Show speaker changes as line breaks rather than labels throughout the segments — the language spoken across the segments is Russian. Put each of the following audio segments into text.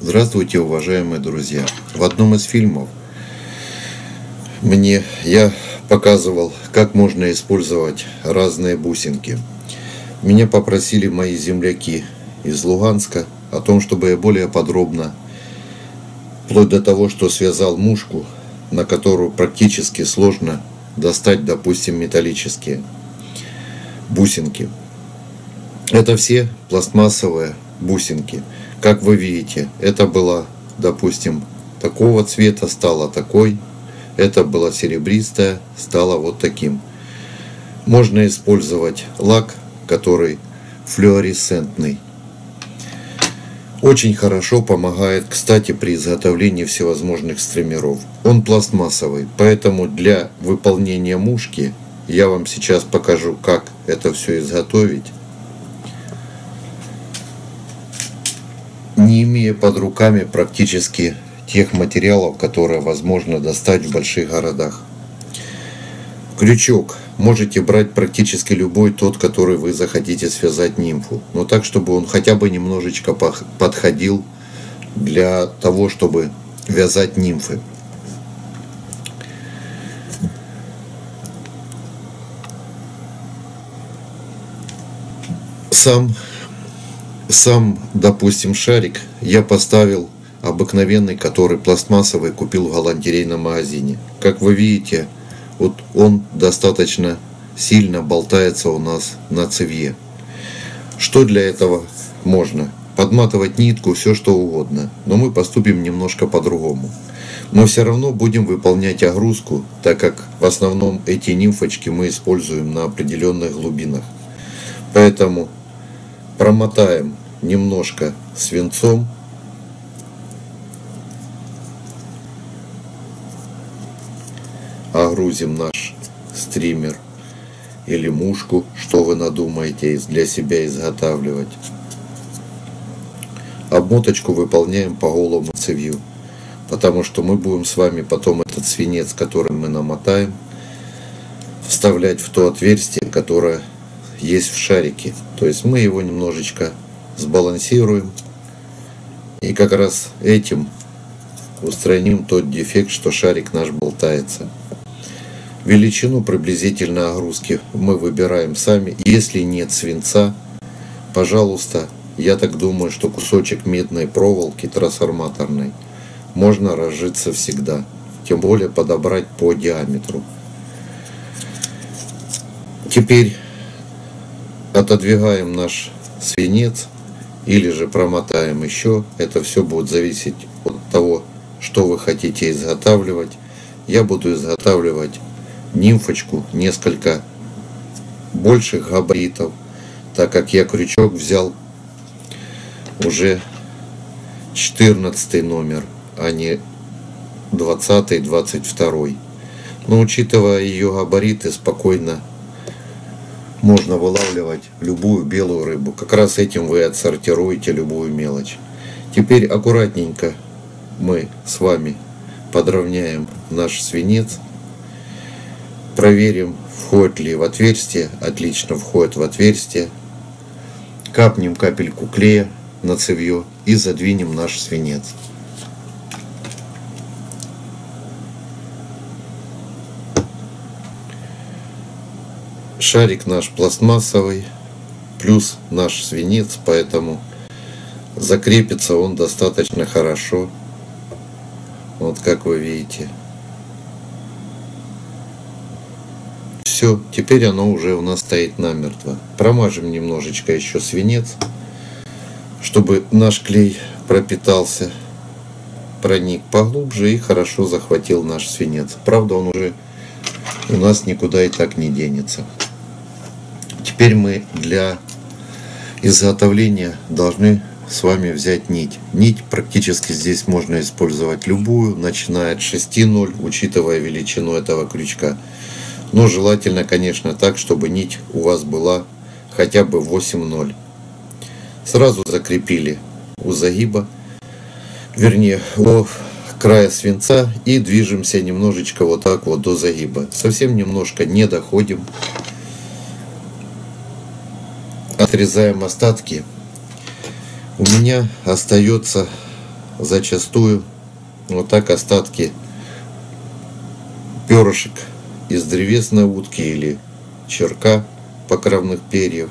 Здравствуйте, уважаемые друзья! В одном из фильмов мне я показывал, как можно использовать разные бусинки. Меня попросили мои земляки из Луганска о том, чтобы я более подробно, вплоть до того, что связал мушку, на которую практически сложно достать, допустим, металлические бусинки. Это все пластмассовые бусинки. Как вы видите, это было, допустим, такого цвета, стало такой. Это было серебристое, стало вот таким. Можно использовать лак, который флуоресцентный. Очень хорошо помогает, кстати, при изготовлении всевозможных стримеров. Он пластмассовый, поэтому для выполнения мушки я вам сейчас покажу, как это все изготовить. Не имея под руками практически тех материалов, которые возможно достать в больших городах. Крючок можете брать практически любой тот, который вы захотите связать нимфу. Но так, чтобы он хотя бы немножечко подходил для того, чтобы вязать нимфы. Сам, сам, допустим, шарик я поставил обыкновенный, который пластмассовый купил в галантерейном магазине. Как вы видите, вот он достаточно сильно болтается у нас на цевье. Что для этого можно? Подматывать нитку, все что угодно. Но мы поступим немножко по-другому. Но все равно будем выполнять огрузку, так как в основном эти нимфочки мы используем на определенных глубинах. Поэтому промотаем немножко свинцом огрузим наш стример или мушку, что вы надумаете для себя изготавливать. Обмоточку выполняем по голому цевью, потому что мы будем с вами потом этот свинец, который мы намотаем, вставлять в то отверстие, которое есть в шарике. То есть мы его немножечко сбалансируем и как раз этим устраним тот дефект, что шарик наш болтается. Величину приблизительно огрузки мы выбираем сами. Если нет свинца, пожалуйста, я так думаю, что кусочек медной проволоки трансформаторной можно разжиться всегда. Тем более подобрать по диаметру. Теперь отодвигаем наш свинец или же промотаем еще. Это все будет зависеть от того, что вы хотите изготавливать. Я буду изготавливать нимфочку несколько больших габаритов, так как я крючок взял уже 14 номер, а не 20 22 но учитывая ее габариты спокойно можно вылавливать любую белую рыбу как раз этим вы отсортируете любую мелочь теперь аккуратненько мы с вами подровняем наш свинец Проверим, входит ли в отверстие. Отлично входит в отверстие. Капнем капельку клея на цевье и задвинем наш свинец. Шарик наш пластмассовый, плюс наш свинец, поэтому закрепится он достаточно хорошо. Вот как вы видите. Все, теперь оно уже у нас стоит намертво. Промажем немножечко еще свинец, чтобы наш клей пропитался, проник поглубже и хорошо захватил наш свинец. Правда, он уже у нас никуда и так не денется. Теперь мы для изготовления должны с вами взять нить. Нить практически здесь можно использовать любую, начиная от 6,0, учитывая величину этого крючка. Но желательно, конечно, так, чтобы нить у вас была хотя бы 8-0. Сразу закрепили у загиба, вернее, у края свинца и движемся немножечко вот так вот до загиба. Совсем немножко не доходим. Отрезаем остатки. У меня остается зачастую вот так остатки перышек из древесной утки или черка покровных перьев.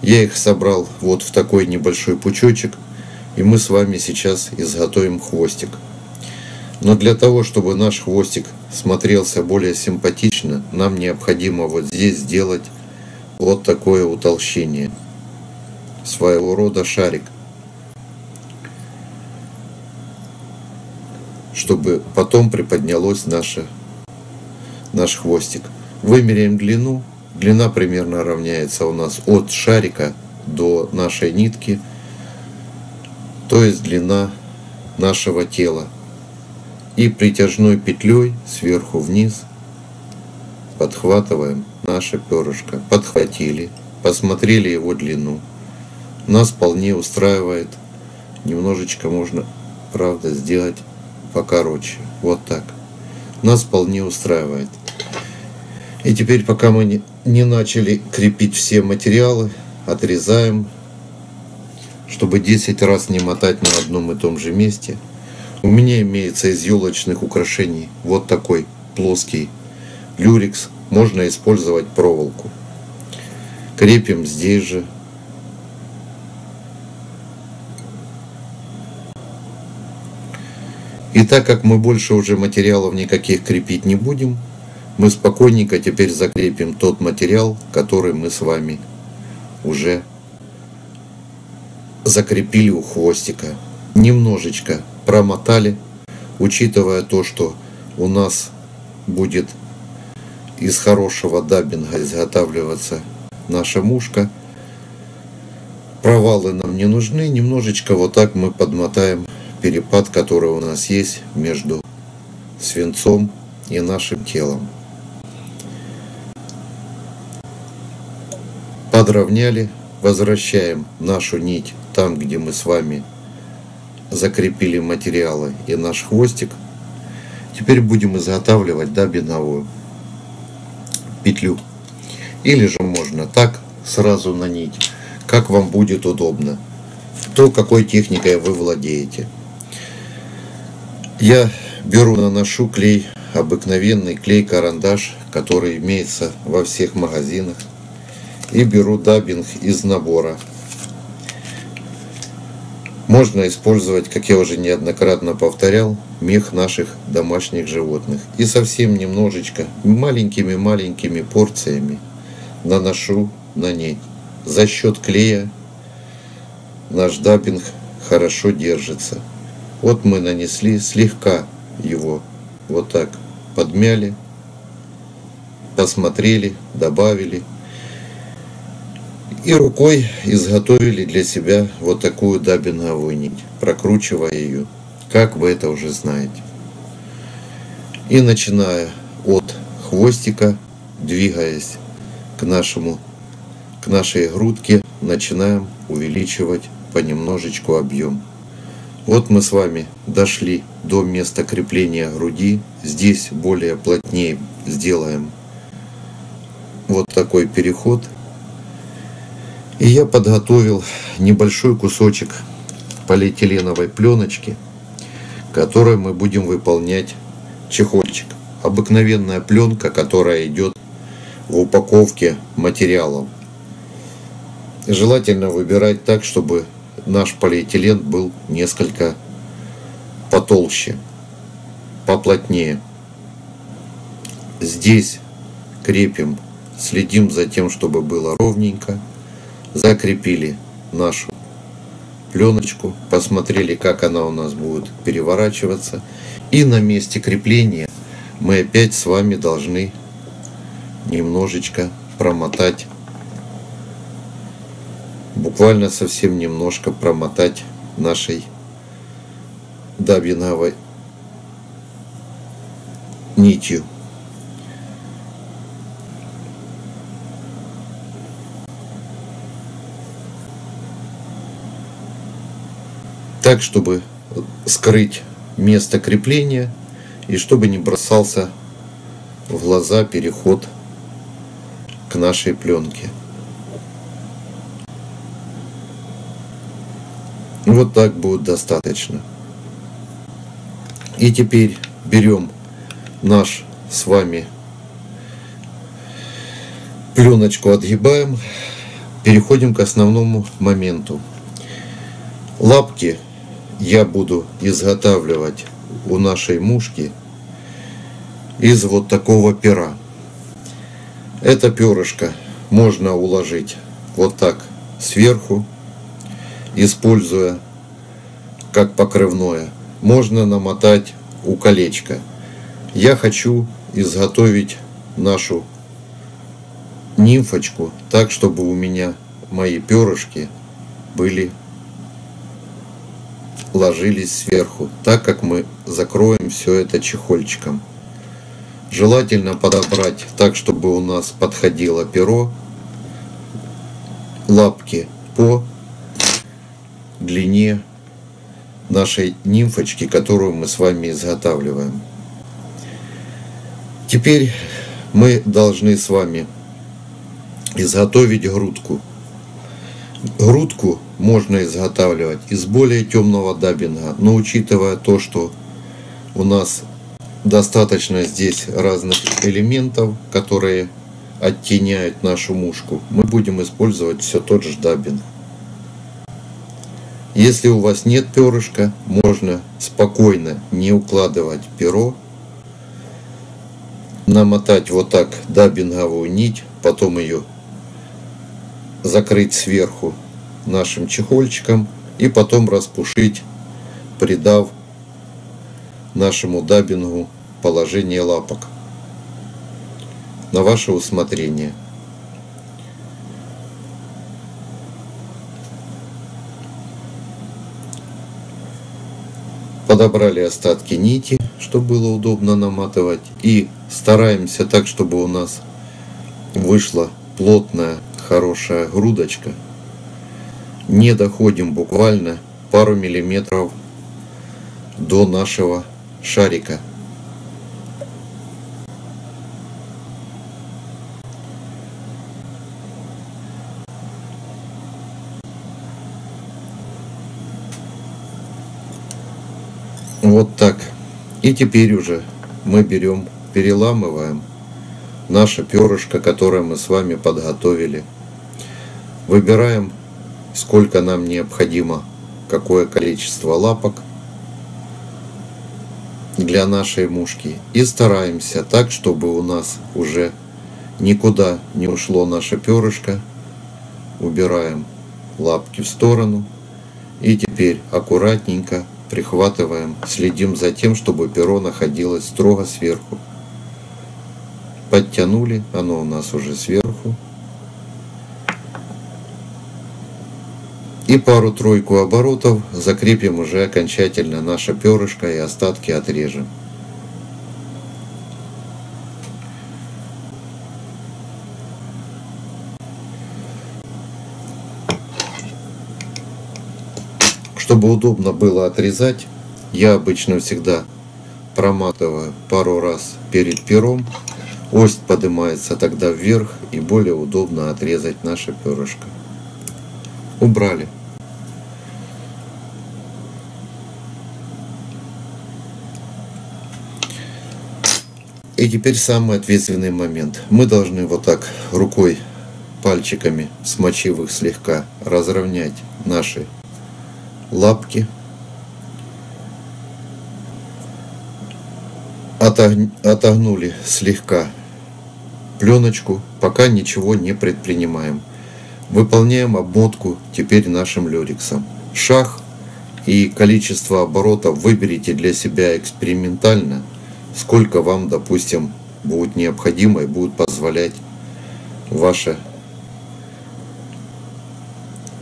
Я их собрал вот в такой небольшой пучочек, и мы с вами сейчас изготовим хвостик. Но для того, чтобы наш хвостик смотрелся более симпатично, нам необходимо вот здесь сделать вот такое утолщение. Своего рода шарик. Чтобы потом приподнялось наше, наш хвостик. Вымеряем длину. Длина примерно равняется у нас от шарика до нашей нитки. То есть длина нашего тела и притяжной петлей сверху вниз подхватываем наше перышко. Подхватили, посмотрели его длину. Нас вполне устраивает. Немножечко можно, правда, сделать покороче. Вот так. Нас вполне устраивает. И теперь, пока мы не, начали крепить все материалы, отрезаем, чтобы 10 раз не мотать на одном и том же месте – у меня имеется из елочных украшений вот такой плоский люрикс. Можно использовать проволоку. Крепим здесь же. И так как мы больше уже материалов никаких крепить не будем, мы спокойненько теперь закрепим тот материал, который мы с вами уже закрепили у хвостика. Немножечко промотали, учитывая то, что у нас будет из хорошего даббинга изготавливаться наша мушка. Провалы нам не нужны, немножечко вот так мы подмотаем перепад, который у нас есть между свинцом и нашим телом. Подровняли, возвращаем нашу нить там, где мы с вами закрепили материалы и наш хвостик. Теперь будем изготавливать да, бедновую петлю. Или же можно так сразу на нить, как вам будет удобно. То, какой техникой вы владеете. Я беру, наношу клей, обыкновенный клей-карандаш, который имеется во всех магазинах. И беру даббинг из набора можно использовать, как я уже неоднократно повторял, мех наших домашних животных. И совсем немножечко, маленькими-маленькими порциями наношу на ней. За счет клея наш даббинг хорошо держится. Вот мы нанесли слегка его вот так подмяли, посмотрели, добавили – и рукой изготовили для себя вот такую дабинговую нить, прокручивая ее, как вы это уже знаете. И начиная от хвостика, двигаясь к нашему к нашей грудке, начинаем увеличивать понемножечку объем. Вот мы с вами дошли до места крепления груди. Здесь более плотнее сделаем вот такой переход – и я подготовил небольшой кусочек полиэтиленовой пленочки, которой мы будем выполнять чехольчик. Обыкновенная пленка, которая идет в упаковке материалов. Желательно выбирать так, чтобы наш полиэтилен был несколько потолще, поплотнее. Здесь крепим, следим за тем, чтобы было ровненько закрепили нашу пленочку, посмотрели, как она у нас будет переворачиваться. И на месте крепления мы опять с вами должны немножечко промотать, буквально совсем немножко промотать нашей дабиновой нитью. Так, чтобы скрыть место крепления и чтобы не бросался в глаза переход к нашей пленке. Вот так будет достаточно. И теперь берем наш с вами пленочку отгибаем, переходим к основному моменту. Лапки я буду изготавливать у нашей мушки из вот такого пера. Это перышко можно уложить вот так сверху, используя как покрывное. Можно намотать у колечка. Я хочу изготовить нашу нимфочку так, чтобы у меня мои перышки были ложились сверху, так как мы закроем все это чехольчиком. Желательно подобрать так, чтобы у нас подходило перо, лапки по длине нашей нимфочки, которую мы с вами изготавливаем. Теперь мы должны с вами изготовить грудку. Грудку можно изготавливать из более темного даббинга, но учитывая то, что у нас достаточно здесь разных элементов, которые оттеняют нашу мушку, мы будем использовать все тот же даббинг. Если у вас нет перышка, можно спокойно не укладывать перо, намотать вот так даббинговую нить, потом ее закрыть сверху нашим чехольчиком и потом распушить, придав нашему дабингу положение лапок на ваше усмотрение. Подобрали остатки нити, чтобы было удобно наматывать. И стараемся так, чтобы у нас вышла плотная, хорошая грудочка – не доходим буквально пару миллиметров до нашего шарика. Вот так. И теперь уже мы берем, переламываем наше перышко, которое мы с вами подготовили. Выбираем сколько нам необходимо, какое количество лапок для нашей мушки. И стараемся так, чтобы у нас уже никуда не ушло наше перышко. Убираем лапки в сторону. И теперь аккуратненько прихватываем, следим за тем, чтобы перо находилось строго сверху. Подтянули, оно у нас уже сверху. И пару-тройку оборотов закрепим уже окончательно наше перышко и остатки отрежем. Чтобы удобно было отрезать, я обычно всегда проматываю пару раз перед пером. Ось поднимается тогда вверх и более удобно отрезать наше перышко убрали. И теперь самый ответственный момент. Мы должны вот так рукой, пальчиками, смочив их слегка, разровнять наши лапки. Отогнули слегка пленочку, пока ничего не предпринимаем. Выполняем обмотку теперь нашим люриксом. Шаг и количество оборотов выберите для себя экспериментально, сколько вам, допустим, будет необходимо и будет позволять ваше,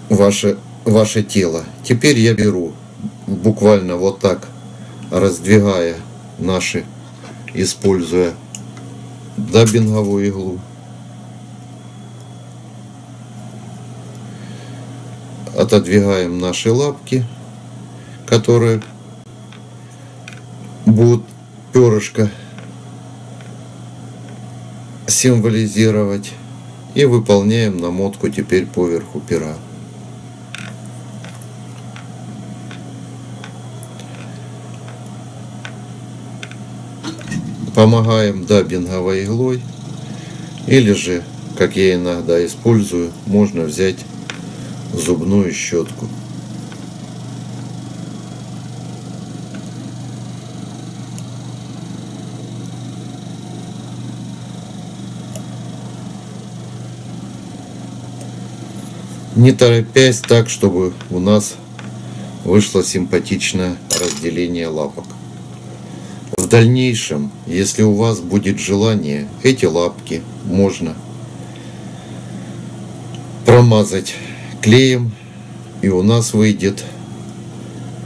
ваше, ваше тело. Теперь я беру буквально вот так, раздвигая наши, используя дабинговую иглу, отодвигаем наши лапки, которые будут перышко символизировать. И выполняем намотку теперь поверху пера. помогаем даббинговой иглой. Или же, как я иногда использую, можно взять зубную щетку. не торопясь так, чтобы у нас вышло симпатичное разделение лапок. В дальнейшем, если у вас будет желание, эти лапки можно промазать клеем, и у нас выйдет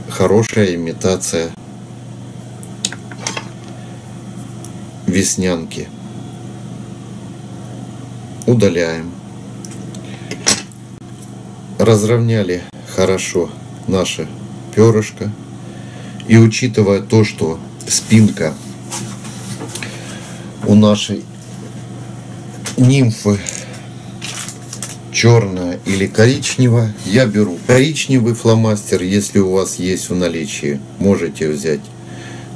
хорошая имитация веснянки. Удаляем разровняли хорошо наше перышко. И учитывая то, что спинка у нашей нимфы черная или коричневая, я беру коричневый фломастер, если у вас есть в наличии, можете взять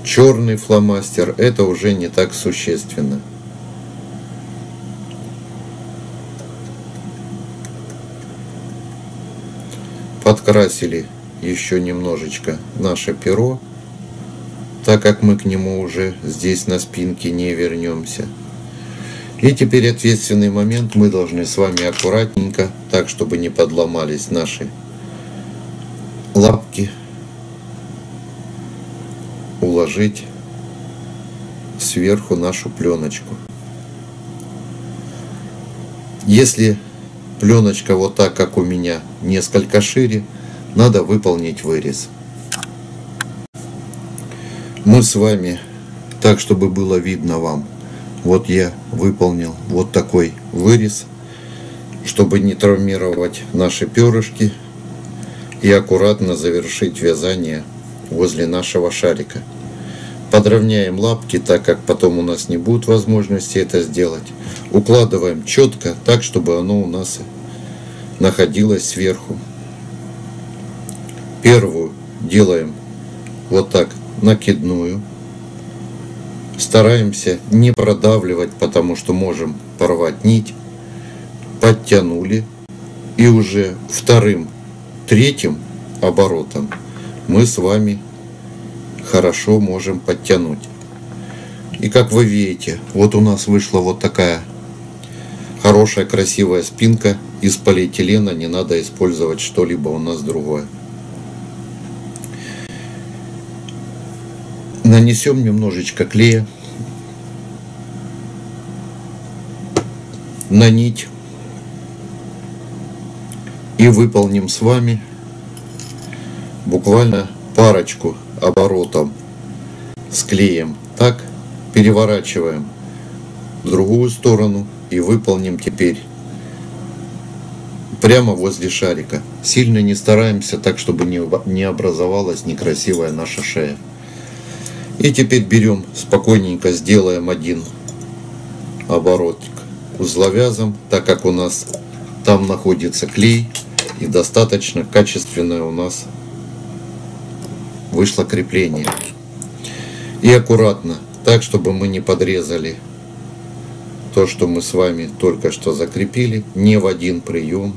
черный фломастер, это уже не так существенно. подкрасили еще немножечко наше перо, так как мы к нему уже здесь на спинке не вернемся. И теперь ответственный момент мы должны с вами аккуратненько, так чтобы не подломались наши лапки, уложить сверху нашу пленочку. Если Пленочка вот так, как у меня, несколько шире. Надо выполнить вырез. Мы с вами, так чтобы было видно вам, вот я выполнил вот такой вырез, чтобы не травмировать наши перышки и аккуратно завершить вязание возле нашего шарика. Подровняем лапки, так как потом у нас не будет возможности это сделать. Укладываем четко, так, чтобы оно у нас находилось сверху. Первую делаем вот так накидную. Стараемся не продавливать, потому что можем порвать нить. Подтянули. И уже вторым, третьим оборотом мы с вами хорошо можем подтянуть. И как вы видите, вот у нас вышла вот такая хорошая красивая спинка из полиэтилена, не надо использовать что-либо у нас другое. Нанесем немножечко клея на нить и выполним с вами буквально парочку оборотом с клеем. Так, переворачиваем в другую сторону и выполним теперь прямо возле шарика. Сильно не стараемся так, чтобы не образовалась некрасивая наша шея. И теперь берем, спокойненько сделаем один оборотик узловязом, так как у нас там находится клей и достаточно качественное у нас вышло крепление. И аккуратно, так, чтобы мы не подрезали то, что мы с вами только что закрепили, не в один прием.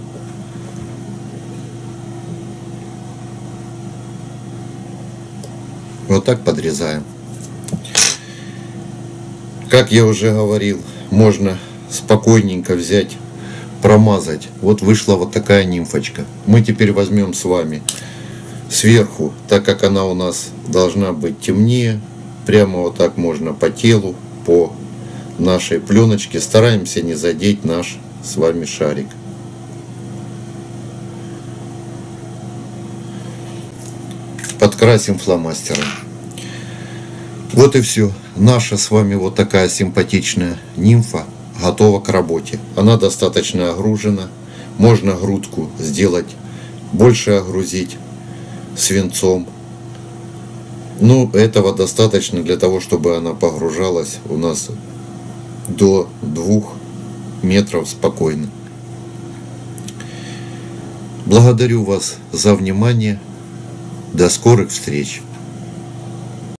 Вот так подрезаем. Как я уже говорил, можно спокойненько взять, промазать. Вот вышла вот такая нимфочка. Мы теперь возьмем с вами сверху, так как она у нас должна быть темнее, прямо вот так можно по телу, по нашей пленочке, стараемся не задеть наш с вами шарик. Подкрасим фломастером. Вот и все. Наша с вами вот такая симпатичная нимфа готова к работе. Она достаточно огружена. Можно грудку сделать больше огрузить свинцом. Ну, этого достаточно для того, чтобы она погружалась у нас до двух метров спокойно. Благодарю вас за внимание. До скорых встреч!